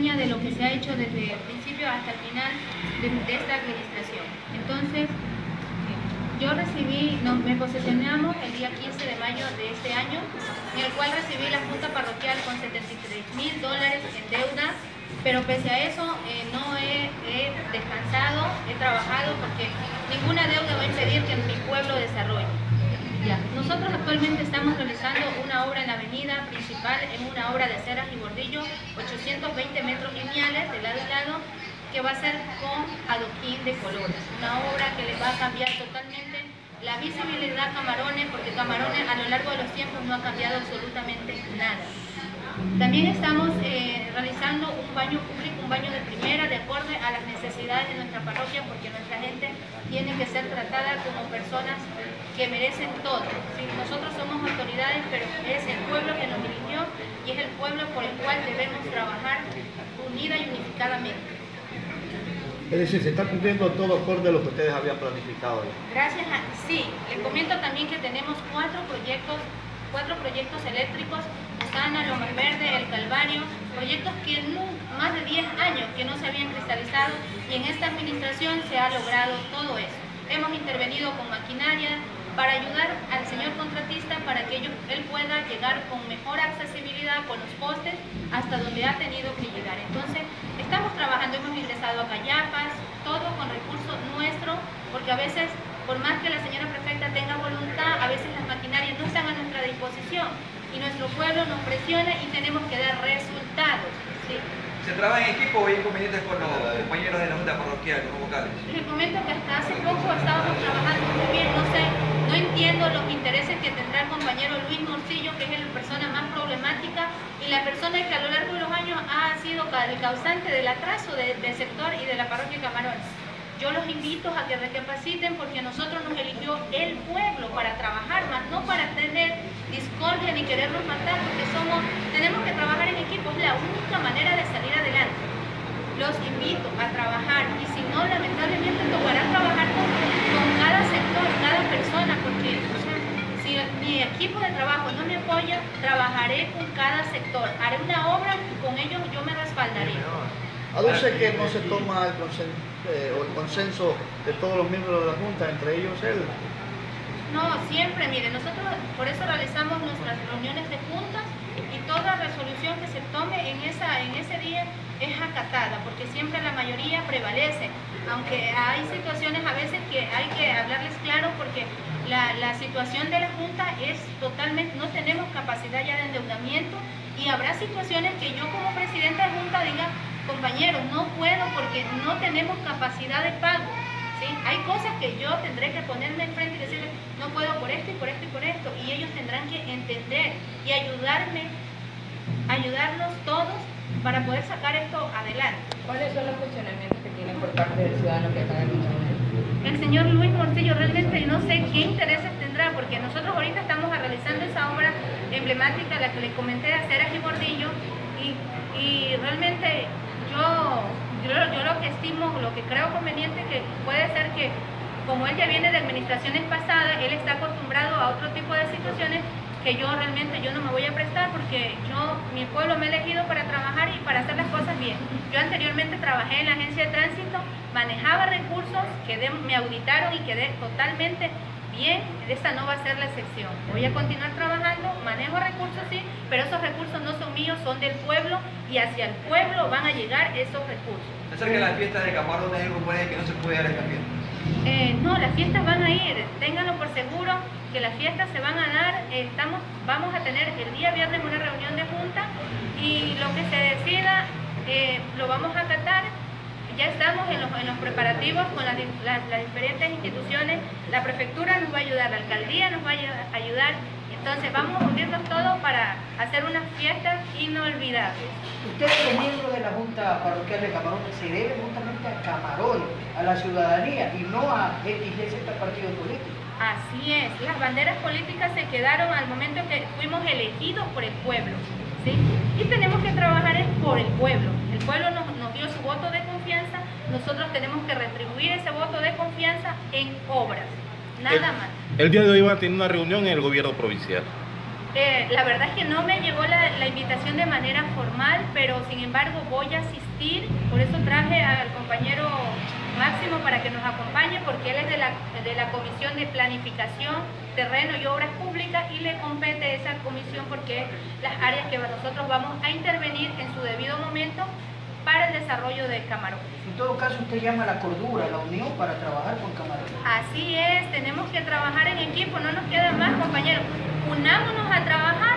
desde el principio hasta el final de, de esta administración. Entonces, yo recibí, nos, me posesionamos el día 15 de mayo de este año, en el cual recibí la Junta Parroquial con 73 mil dólares en deuda, pero pese a eso eh, no he descansado, he trabajado porque ninguna deuda va a impedir que mi pueblo desarrolle. Nosotros actualmente estamos realizando una obra en la avenida principal, en una obra de ceras y bordillo, 820 metros lineales de lado y lado, que va a ser con adoquín de colores. Una obra que le va a cambiar totalmente la visibilidad a Camarones, porque Camarones a lo largo de los tiempos no ha cambiado absolutamente nada. También estamos eh, realizando un baño público, un baño de primera, de acuerdo a las necesidades de nuestra parroquia, porque nuestra gente tiene que ser tratada como personas que merecen todo. ¿sí? Nosotros somos autoridades, pero es el pueblo que nos eligió y es el pueblo por el cual debemos trabajar unida y unificadamente. Es decir, se está cumpliendo todo acorde a lo que ustedes habían planificado. Gracias a, sí, les comento también que tenemos cuatro proyectos, cuatro proyectos eléctricos, Osana, Lomas Verde, El Calvario, proyectos que en más de 10 años que no se habían cristalizado y en esta administración se ha logrado todo eso. Hemos intervenido con maquinaria para ayudar al señor contratista para que ellos, él pueda llegar con mejor accesibilidad con los postes hasta donde ha tenido que llegar. Entonces, estamos trabajando, hemos ingresado a Callapas, todo con recursos nuestros, porque a veces, por más que la señora prefecta tenga voluntad, a veces las maquinarias no están a nuestra disposición y nuestro pueblo nos presiona y tenemos que dar resultados. ¿sí? ¿Se trabaja en equipo o hay inconvenientes con los compañeros de la Junta Parroquial, los vocales? Les comento que hasta hace poco estábamos trabajando muy bien, no sé, entiendo los intereses que tendrá el compañero Luis Morcillo, que es la persona más problemática y la persona que a lo largo de los años ha sido el causante del atraso de, del sector y de la parroquia Camarones. Yo los invito a que recapaciten porque nosotros nos eligió el pueblo para trabajar, más no para tener discordia ni querernos matar, porque somos, tenemos que trabajar en equipo, es la única manera de salir adelante. Los invito a trabajar y si no, lamentablemente tocará trabajar con, con cada sector, cada persona, porque o sea, si mi equipo de trabajo no me apoya, trabajaré con cada sector, haré una obra y con ellos yo me respaldaré. Aduce que no se toma el consen- eh, o el consenso de todos los miembros de la Junta, entre ellos él. No, siempre, mire, nosotros por eso realizamos nuestras reuniones de juntas y toda resolución que se tome en, esa, en ese día es acatada, porque siempre la mayoría prevalece, aunque hay situaciones a veces que hay que hablarles claro porque la, situación de la Junta es totalmente, no tenemos capacidad ya de endeudamiento y habrá situaciones que yo como presidenta de Junta diga, compañeros, no puedo porque no tenemos capacidad de pago. ¿sí? Hay cosas que yo tendré que ponerme enfrente y decirles, no puedo por esto y por esto y por esto. Y ellos tendrán que entender y ayudarme, ayudarnos todos para poder sacar esto adelante. ¿Cuáles son los cuestionamientos que tienen por parte del ciudadano que acaba de? El señor Luis Morcillo realmente no sé qué intereses tendrá, porque nosotros ahorita estamos realizando esa obra emblemática, la que le comenté de Aceras y Bordillo, y, y realmente yo, yo, yo lo que estimo, lo que creo conveniente, que puede ser que como él ya viene de administraciones pasadas, él está acostumbrado a otro tipo de situaciones que yo realmente yo no me voy a prestar porque yo, mi pueblo me ha elegido para trabajar y para hacer las cosas bien. Yo anteriormente trabajé en la agencia de tránsito, manejaba recursos, quedé, me auditaron y quedé totalmente bien, esta no va a ser la excepción. Voy a continuar trabajando, manejo recursos sí, pero esos recursos no son míos, son del pueblo y hacia el pueblo van a llegar esos recursos. Acerca de las fiestas de Camarones, hay algo por ahí que no se puede dar esta fiesta. Eh, no, las fiestas van a ir, ténganlo por seguro que las fiestas se van a dar, estamos, vamos a tener el día viernes una reunión de junta y lo que se decida eh, lo vamos a acatar. Ya estamos en los, en los preparativos con las, las- diferentes instituciones, la prefectura nos va a ayudar, la alcaldía nos va a ayu- ayudar, entonces vamos a unirnos todos para hacer unas fiestas inolvidables. Usted como miembro de la Junta Parroquial de Camarones se debe justamente a Camarones, a la ciudadanía y no a X Z partido político. Así es, las banderas políticas se quedaron al momento que fuimos elegidos por el pueblo, ¿sí? Y tenemos que trabajar es por el pueblo. El pueblo nos, nos dio su voto de confianza, nosotros tenemos que retribuir ese voto de confianza en obras, nada El- más. El día de hoy van a tener una reunión en el gobierno provincial. Eh, la verdad es que no me llegó la, la invitación de manera formal, pero sin embargo voy a asistir por eso traje al compañero Máximo para que nos acompañe, porque él es de la, de la Comisión de Planificación, Terreno y Obras Públicas y le compete esa comisión porque es las áreas que nosotros vamos a intervenir en su debido momento para el desarrollo de Camarón. En todo caso, usted llama a la cordura, a la unión para trabajar con Camarón. Así es, tenemos que trabajar en equipo, no nos queda más compañeros. Unámonos a trabajar